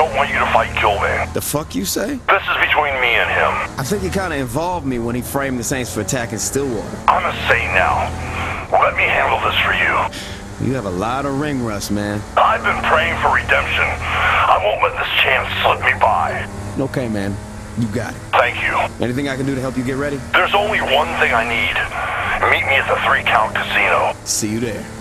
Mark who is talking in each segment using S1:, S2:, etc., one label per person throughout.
S1: don't want you to fight Killbane.
S2: The fuck you say?
S1: This is between me and him.
S2: I think he kind of involved me when he framed the Saints for attacking Stillwater.
S1: I'm a Saint now. Let me handle this for you.
S2: You have a lot of ring rust, man.
S1: I've been praying for redemption. I won't let this chance slip me by.
S2: Okay, man. You got it.
S1: Thank you.
S2: Anything I can do to help you get ready?
S1: There's only one thing I need. Meet me at the Three Count Casino.
S2: See you there.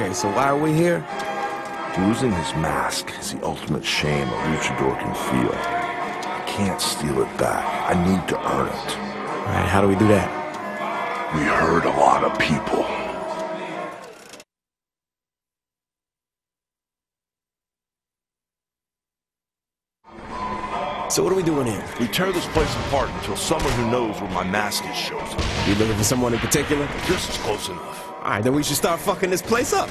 S2: Okay, so why are we here?
S3: Losing his mask is the ultimate shame a luchador can feel. I can't steal it back. I need to earn it.
S2: All right, how do we do that?
S3: We hurt a lot of people.
S2: So what are we doing here?
S3: We tear this place apart until someone who knows where my mask is shows up.
S2: You looking for someone in particular?
S3: This is close enough.
S2: All right, then we should start fucking this place up.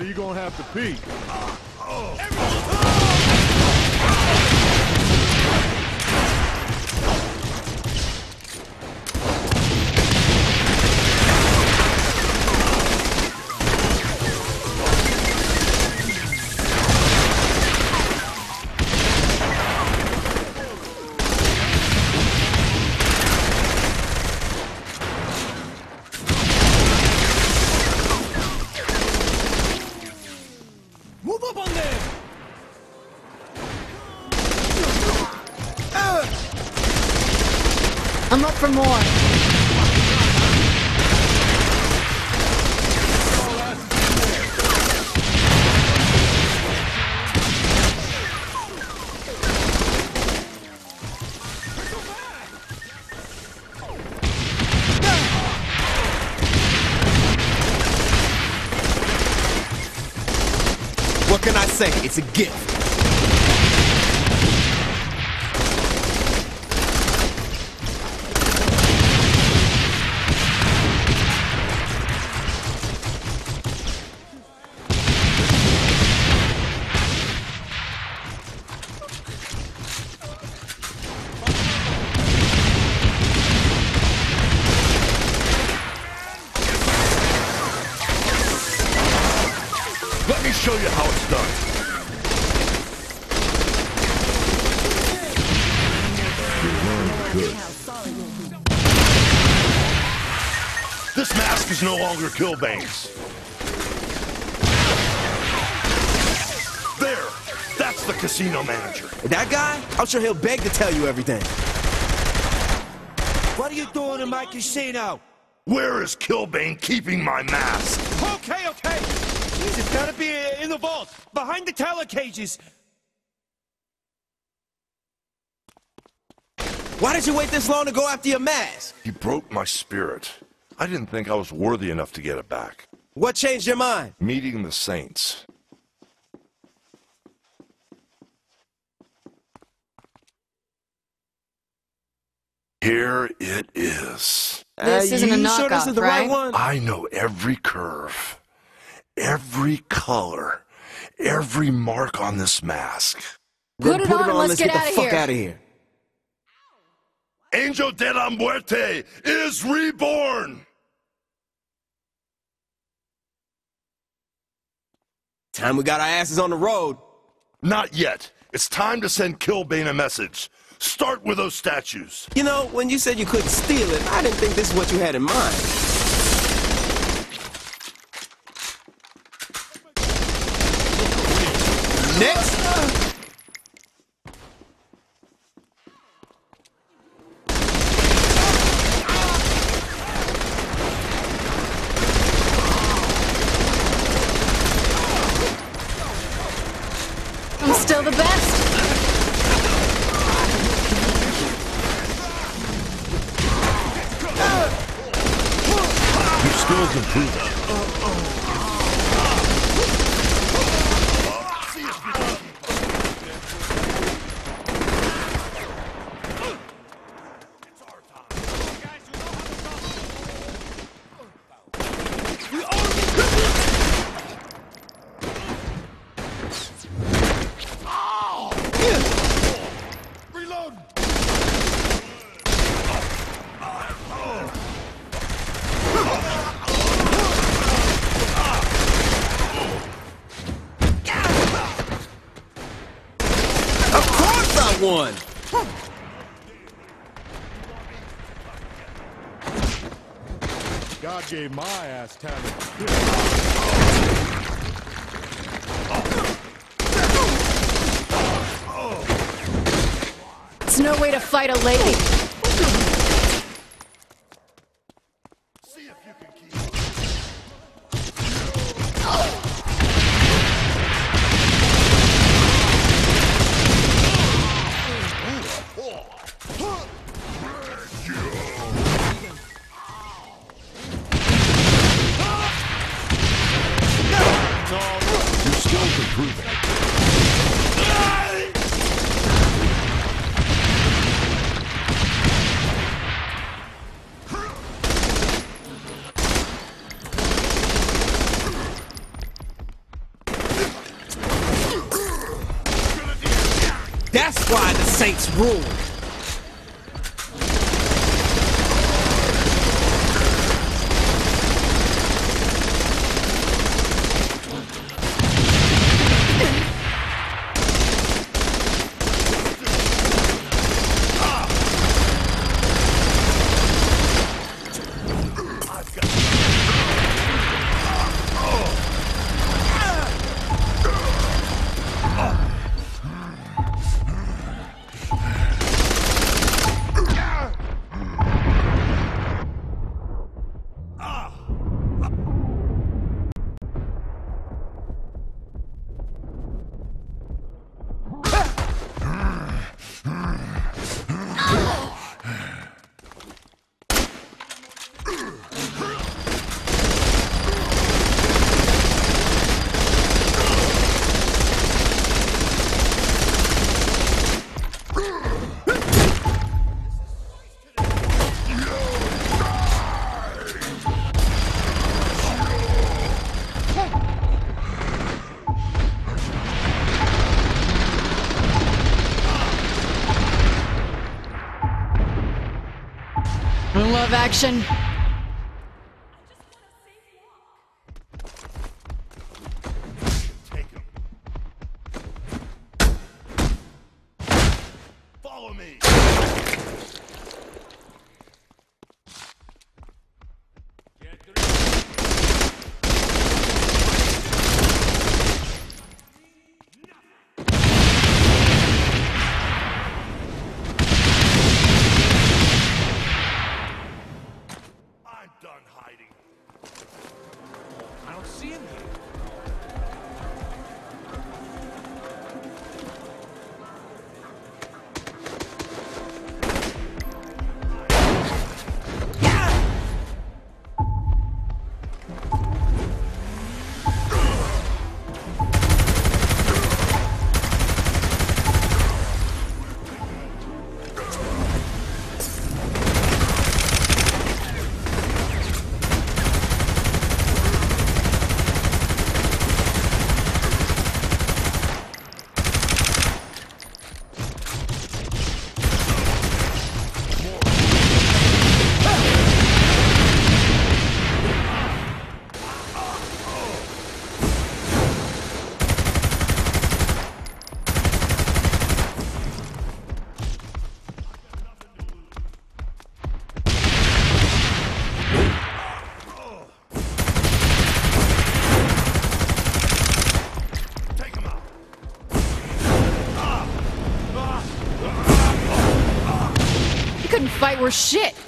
S4: You're gonna have to pee.
S5: Move
S6: for more.
S2: What can I say? It's a gift.
S3: This mask is no longer Killbane's. There! That's the casino manager.
S2: That guy? I'm sure he'll beg to tell you everything.
S5: What are you doing in my casino?
S3: Where is Killbane keeping my mask?
S5: Okay, okay. Jeez, it's gotta be in the vault, behind the teller cages.
S2: Why did you wait this long to go after your mask?
S3: He broke my spirit. I didn't think I was worthy enough to get it back.
S2: What changed your mind?
S3: Meeting the Saints. Here it is.
S6: This
S2: Uh,
S6: isn't a
S2: you sure this
S6: knockoff,
S2: is the
S6: right?
S2: right one?
S3: I know every curve, every color, every mark on this mask.
S2: Then
S6: Put it on, let's get
S2: the
S6: outta
S2: fuck
S6: here.
S2: out of here.
S3: Angel de la Muerte is reborn!
S2: Time we got our asses on the road.
S3: Not yet. It's time to send Killbane a message. Start with those statues.
S2: You know, when you said you couldn't steal it, I didn't think this is what you had in mind. Next!
S6: I'm still the best.
S3: Your skills improving.
S4: Reload!
S2: Of course I won!
S4: God gave my ass talent.
S6: It's no way to fight a lady.
S2: Saints rule.
S6: Love action.
S2: Were shit.